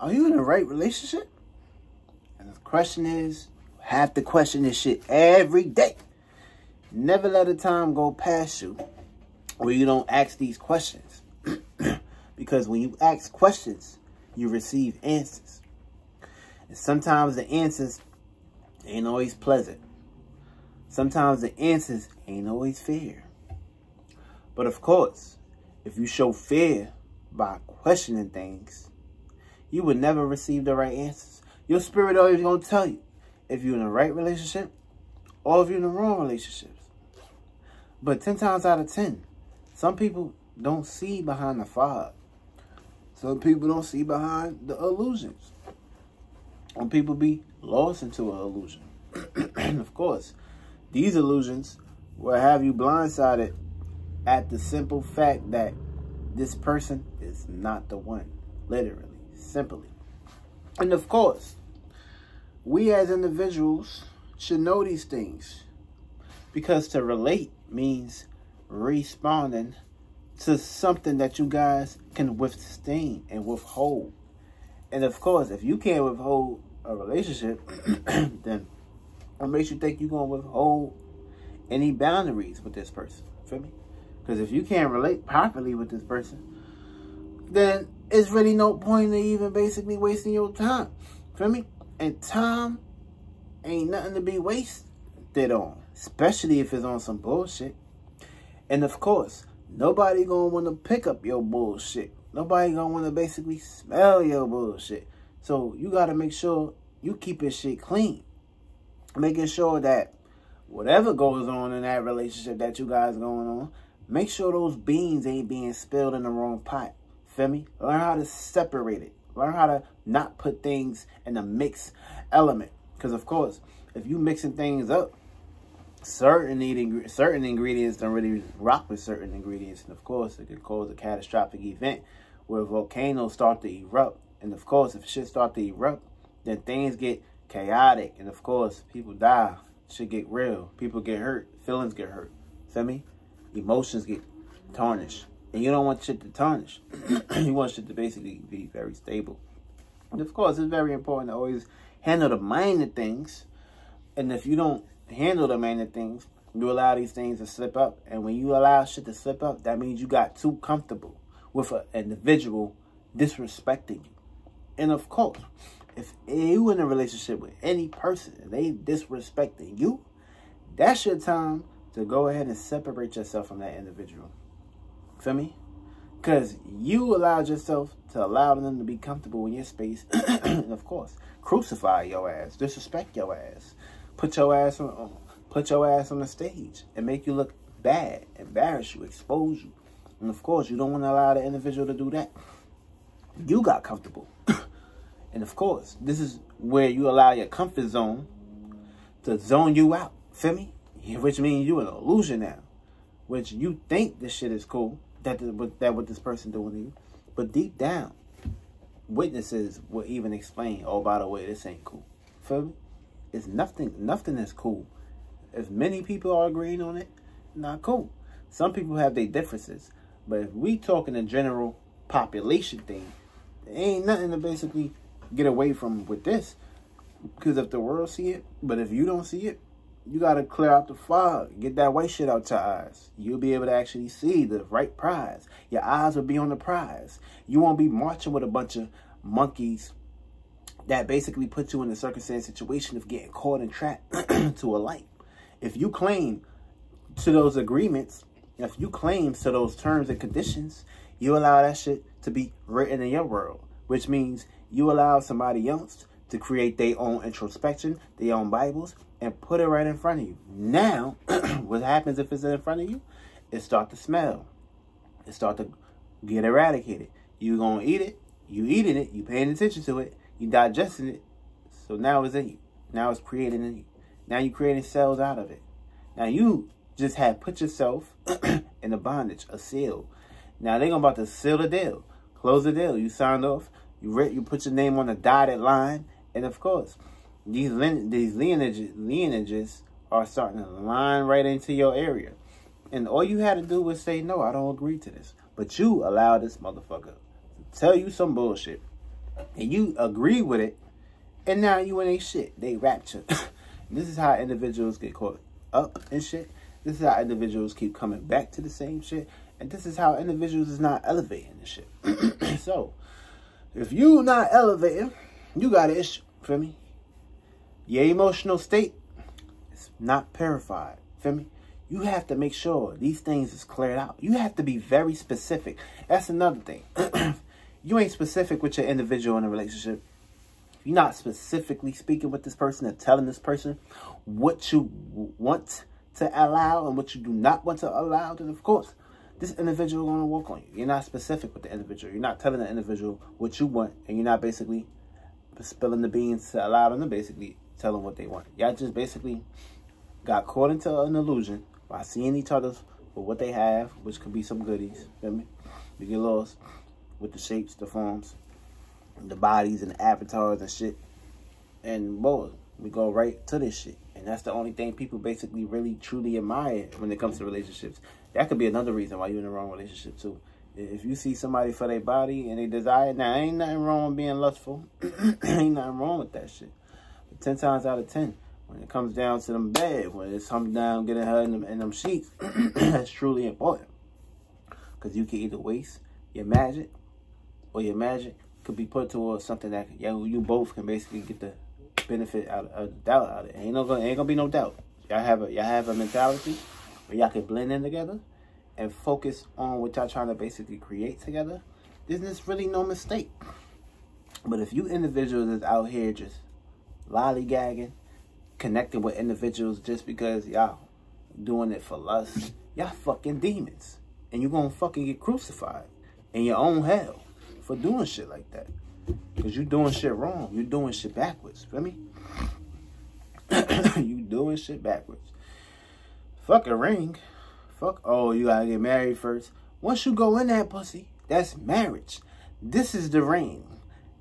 are you in the right relationship? And the question is, have to question this shit every day. Never let a time go past you where you don't ask these questions. because when you ask questions, you receive answers. And sometimes the answers ain't always pleasant. Sometimes the answers ain't always fair. But of course, if you show fear by questioning things, you will never receive the right answers. Your spirit always gonna tell you if you're in the right relationship or if you're in the wrong relationships. But 10 times out of 10, some people don't see behind the fog. Some people don't see behind the illusions. Some people be lost into an illusion. and of course, these illusions will have you blindsided at the simple fact that this person is not the one. Literally, simply. And of course, we as individuals should know these things. Because to relate means responding to something that you guys can withstand and withhold. And of course, if you can't withhold a relationship, then what makes you think you're going to withhold any boundaries with this person? Feel me? Because if you can't relate properly with this person, then it's really no point in even basically wasting your time. Feel me? And time ain't nothing to be wasted on. Especially if it's on some bullshit. And of course, nobody gonna want to pick up your bullshit. Nobody gonna want to basically smell your bullshit. So you gotta make sure you keep your shit clean. Making sure that whatever goes on in that relationship that you guys going on, make sure those beans ain't being spilled in the wrong pot. Feel me? Learn how to separate it. Learn how to not put things in a mix element. Because of course, if you mixing things up, certain eating certain ingredients don't really rock with certain ingredients, and of course, it could cause a catastrophic event where volcanoes start to erupt. And of course, if shit start to erupt, then things get chaotic, and of course, people die. Shit get real. People get hurt. Feelings get hurt. Feel me? Emotions get tarnished. And you don't want shit to tarnish. you want shit to basically be very stable. And of course, it's very important to always handle the minor things. And if you don't handle the minor things, you allow these things to slip up. And when you allow shit to slip up, that means you got too comfortable with an individual disrespecting you. And of course, if you in a relationship with any person and they disrespecting you, that's your time to go ahead and separate yourself from that individual. Feel me? Because you allowed yourself to allow them to be comfortable in your space. and of course, crucify your ass, disrespect your ass, put your ass on, put your ass on the stage and make you look bad, embarrass you, expose you. And of course, you don't want to allow the individual to do that. You got comfortable. and of course, this is where you allow your comfort zone to zone you out. Feel me? Which means you an illusion now. Which you think this shit is cool that that what this person doing to you, but deep down, witnesses will even explain. Oh, by the way, this ain't cool. Feel me? It's nothing. Nothing is cool. If many people are agreeing on it, not cool. Some people have their differences, but if we talking a general population thing, there ain't nothing to basically get away from with this. Because if the world see it, but if you don't see it, you got to clear out the fog. Get that white shit out your eyes. You'll be able to actually see the right prize. Your eyes will be on the prize. You won't be marching with a bunch of monkeys that basically put you in a circumstance situation of getting caught and trapped to a light. If you claim to those agreements, if you claim to those terms and conditions, you allow that shit to be written in your world, which means you allow somebody else to create their own introspection, their own Bibles, and put it right in front of you. Now, what happens if it's in front of you? It start to smell. It start to get eradicated. You gonna eat it. You eating it. You paying attention to it. You digesting it. So now it's in you. Now it's created in you. Now you creating cells out of it. Now you just have put yourself in a bondage, a seal. Now they're about to seal the deal, close the deal. You signed off. You. You put your name on the dotted line, and of course, these these lineages, lineages are starting to line right into your area. And all you had to do was say, no, I don't agree to this. But you allow this motherfucker to tell you some bullshit. and you agree with it, and now you in a shit. They rapture. this is how individuals get caught up in shit. This is how individuals keep coming back to the same shit. And this is how individuals is not elevating the shit. so, if you not elevating, you got an issue. Feel me? Your emotional state is not purified. Feel me? You have to make sure these things is cleared out. You have to be very specific. That's another thing. you ain't specific with your individual in a relationship. You're not specifically speaking with this person and telling this person what you want to allow and what you do not want to allow, then of course, this individual going to work on you. You're not specific with the individual. You're not telling the individual what you want, and you're not basically spilling the beans to allow them to basically tell them what they want. Y'all just basically got caught into an illusion by seeing each other for what they have, which could be some goodies. Feel me? You get lost with the shapes, the forms, the bodies, and the avatars and shit. And boy, we go right to this shit. And that's the only thing people basically really truly admire when it comes to relationships. That could be another reason why you're in the wrong relationship too. If you see somebody for their body and they desire, now ain't nothing wrong with being lustful. ain't nothing wrong with that shit. But ten times out of ten, when it comes down to them bed, when it's comes down getting her in them, in them sheets, that's truly important. Because you can either waste your magic or your magic could be put towards something that yeah, you both can basically get the benefit out of, the doubt out of it. Ain't no ain't gonna be no doubt. Y'all have a y'all have a mentality where y'all can blend in together and focus on what y'all trying to basically create together. There's really no mistake. But if you individuals is out here just lollygagging, connecting with individuals just because y'all doing it for lust, y'all fucking demons. And you're gonna fucking get crucified in your own hell for doing shit like that. Because you doing shit wrong. you doing shit backwards. Feel me? you doing shit backwards. Fuck a ring. Fuck, oh, you gotta get married first. Once you go in that pussy, that's marriage. This is the ring.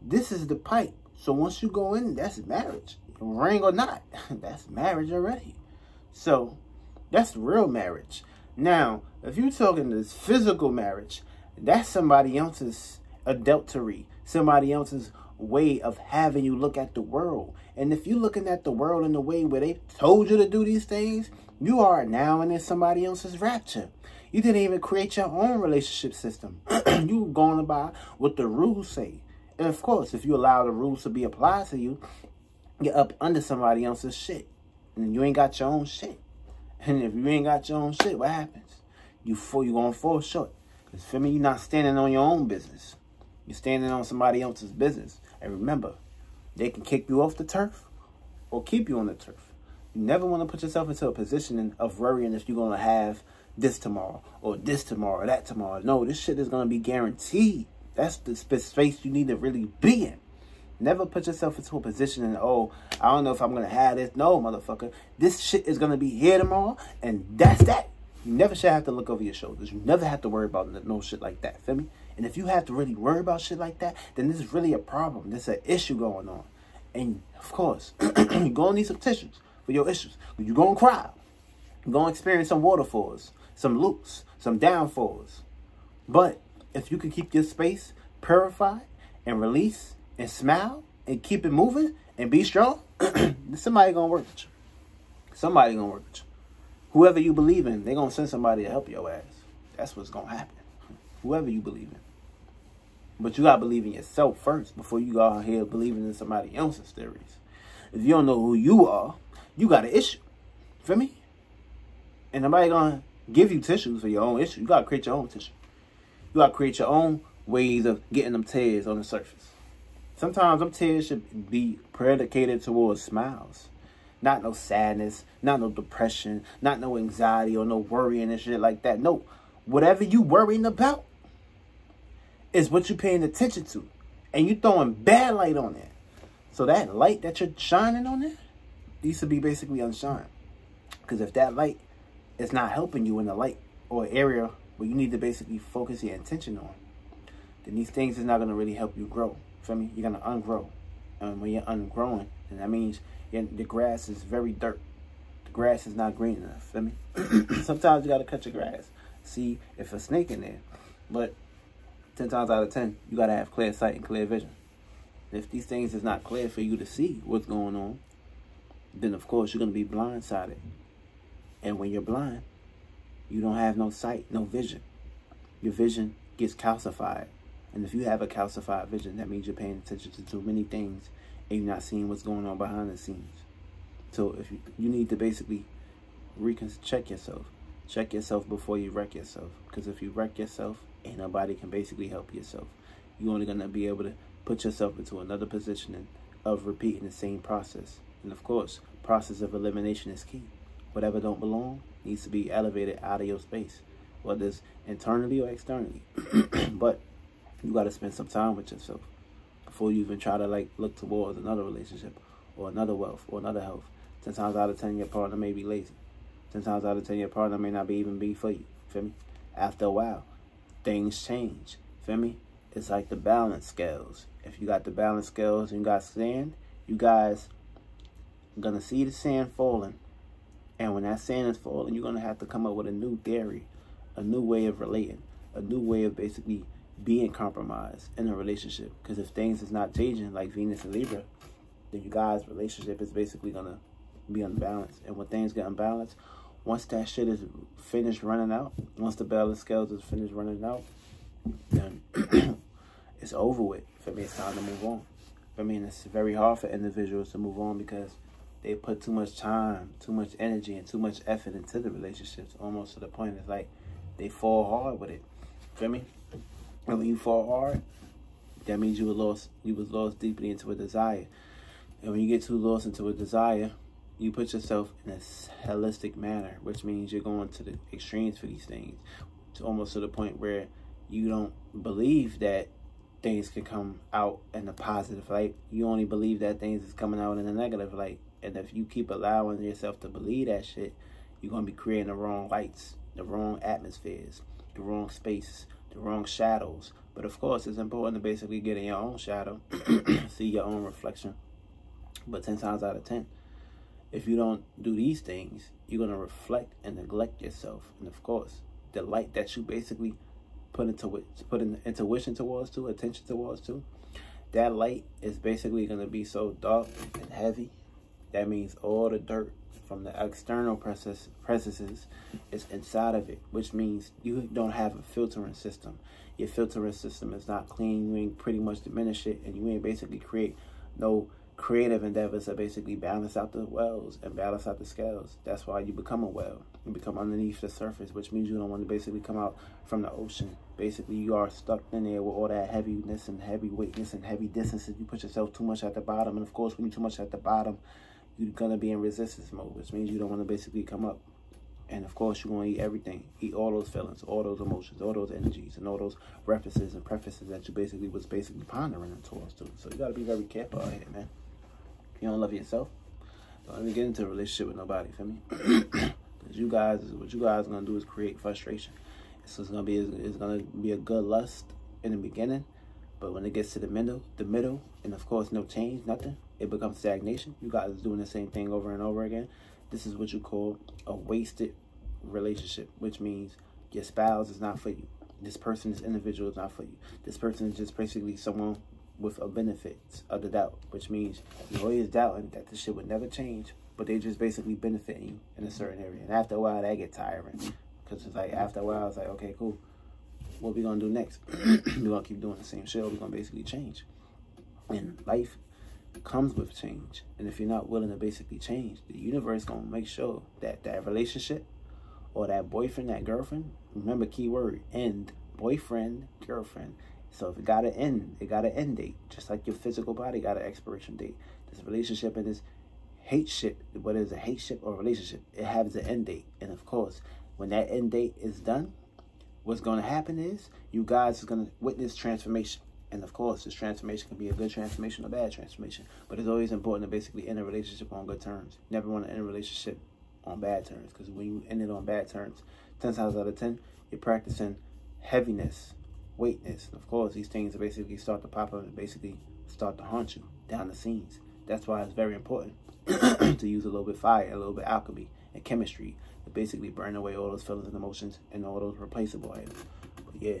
This is the pipe. So once you go in, that's marriage. Ring or not, that's marriage already. So that's real marriage. Now, if you're talking this physical marriage, that's somebody else's adultery somebody else's way of having you look at the world. And if you're looking at the world in the way where they told you to do these things, you are now in somebody else's rapture. You didn't even create your own relationship system. you going by what the rules say. And of course, if you allow the rules to be applied to you, you're up under somebody else's shit. And you ain't got your own shit. And if you ain't got your own shit, what happens? You fall, you gonna fall short. Because for me, you're not standing on your own business. You're standing on somebody else's business. And remember, they can kick you off the turf or keep you on the turf. You never want to put yourself into a position of worrying if you're going to have this tomorrow or this tomorrow or that tomorrow. No, this shit is going to be guaranteed. That's the space you need to really be in. Never put yourself into a position and, oh, I don't know if I'm going to have this. No, motherfucker. This shit is going to be here tomorrow, and that's that. You never should have to look over your shoulders. You never have to worry about no shit like that. Feel me? And if you have to really worry about shit like that, then this is really a problem. There's an issue going on. And of course, you're going to need some tissues for your issues. You're going to cry. You're going to experience some waterfalls, some loops, some downfalls. But if you can keep your space purified and release and smile and keep it moving and be strong, somebody going to work with you. Somebody going to work with you. Whoever you believe in, they're going to send somebody to help your ass. That's what's going to happen. Whoever you believe in. But you gotta believe in yourself first before you go out here believing in somebody else's theories. If you don't know who you are, you got an issue. Feel me? And nobody gonna give you tissues for your own issue. You gotta create your own tissue. You gotta create your own ways of getting them tears on the surface. Sometimes them tears should be predicated towards smiles. Not no sadness, not no depression, not no anxiety or no worrying and shit like that. No. Whatever you worrying about, is what you're paying attention to. And you're throwing bad light on it. So that light that you're shining on it needs to be basically unshined. Because if that light is not helping you in the light or area where you need to basically focus your attention on, then these things is not going to really help you grow. Feel me? You're going to ungrow. And when you're ungrowing, then that means the grass is very dirt. The grass is not green enough. Feel me? Sometimes you got to cut your grass. See if a snake in there. But 10 times out of 10, you got to have clear sight and clear vision. And if these things is not clear for you to see what's going on, then of course you're going to be blindsided. And when you're blind, you don't have no sight, no vision. Your vision gets calcified. And if you have a calcified vision, that means you're paying attention to too many things and you're not seeing what's going on behind the scenes. So if you, you need to basically recon check yourself. Check yourself before you wreck yourself. Because if you wreck yourself, ain't nobody can basically help yourself. You're only going to be able to put yourself into another position of repeating the same process. And of course, process of elimination is key. Whatever don't belong needs to be elevated out of your space, whether it's internally or externally. but you got to spend some time with yourself before you even try to like look towards another relationship or another wealth or another health. Ten times out of ten, your partner may be lazy. Ten times out of ten, your partner may not be even be for you. Feel me? After a while, things change. Feel me? It's like the balance scales. If you got the balance scales and you got sand, you guys gonna see the sand falling. And when that sand is falling, you're gonna have to come up with a new theory, a new way of relating, a new way of basically being compromised in a relationship. Because if things is not changing, like Venus and Libra, then you guys' relationship is basically gonna be unbalanced. And when things get unbalanced, once that shit is finished running out, once the balance scales is finished running out, then it's over with. For me, it's time to move on. For me, it's very hard for individuals to move on because they put too much time, too much energy, and too much effort into the relationships, almost to the point it's like they fall hard with it. Feel me? And when you fall hard, that means you were lost. You was lost deeply into a desire. And when you get too lost into a desire, you put yourself in a holistic manner, which means you're going to the extremes for these things. It's almost to the point where you don't believe that things can come out in a positive light. You only believe that things is coming out in a negative light. And if you keep allowing yourself to believe that shit, you're gonna be creating the wrong lights, the wrong atmospheres, the wrong space, the wrong shadows. But of course, it's important to basically get in your own shadow, see your own reflection. But 10 times out of 10, if you don't do these things, you're going to reflect and neglect yourself. And of course, the light that you basically put into put in intuition towards to, attention towards to, that light is basically going to be so dark and heavy. That means all the dirt from the external process, processes is inside of it, which means you don't have a filtering system. Your filtering system is not clean. You ain't pretty much diminish it, and you ain't basically create no creative endeavors to basically balance out the wells and balance out the scales. That's why you become a well. You become underneath the surface, which means you don't want to basically come out from the ocean. Basically, you are stuck in there with all that heaviness and heavy weightness and heavy distances. You put yourself too much at the bottom. And of course, when you're too much at the bottom, you're going to be in resistance mode, which means you don't want to basically come up. And of course, you're going to eat everything. Eat all those feelings, all those emotions, all those energies, and all those references and prefaces that you basically was basically pondering towards too. So you got to be very careful out here, man. You don't love yourself, don't even get into a relationship with nobody, feel me? Because you guys, what you guys are going to do is create frustration. So it's going to be, it's to be a good lust in the beginning. But when it gets to the middle, the middle, and of course no change, nothing, it becomes stagnation. You guys doing the same thing over and over again. This is what you call a wasted relationship, which means your spouse is not for you. This person, this individual is not for you. This person is just basically someone with a benefit of the doubt, which means you're always doubting that this shit would never change, but they just basically benefiting you in a certain area. And after a while, that get tiring. Because it's like, after a while, it's like, okay, cool. What we gonna do next? we gonna keep doing the same shit, we gonna basically change. And life comes with change. And if you're not willing to basically change, the universe gonna make sure that that relationship or that boyfriend, that girlfriend, remember keyword, end, boyfriend, girlfriend, so if it got an end, it got an end date. Just like your physical body got an expiration date. This relationship and this hate ship, whether it's a hate ship or relationship, it has an end date. And of course, when that end date is done, what's going to happen is you guys are going to witness transformation. And of course, this transformation can be a good transformation or bad transformation. But it's always important to basically end a relationship on good terms. Never want to end a relationship on bad terms. Because when you end it on bad terms, 10 times out of 10, you're practicing heaviness weightness. Of course, these things basically start to pop up and basically start to haunt you down the scenes. That's why it's very important to use a little bit fire, a little bit alchemy and chemistry to basically burn away all those feelings and emotions and all those replaceable items. But yeah.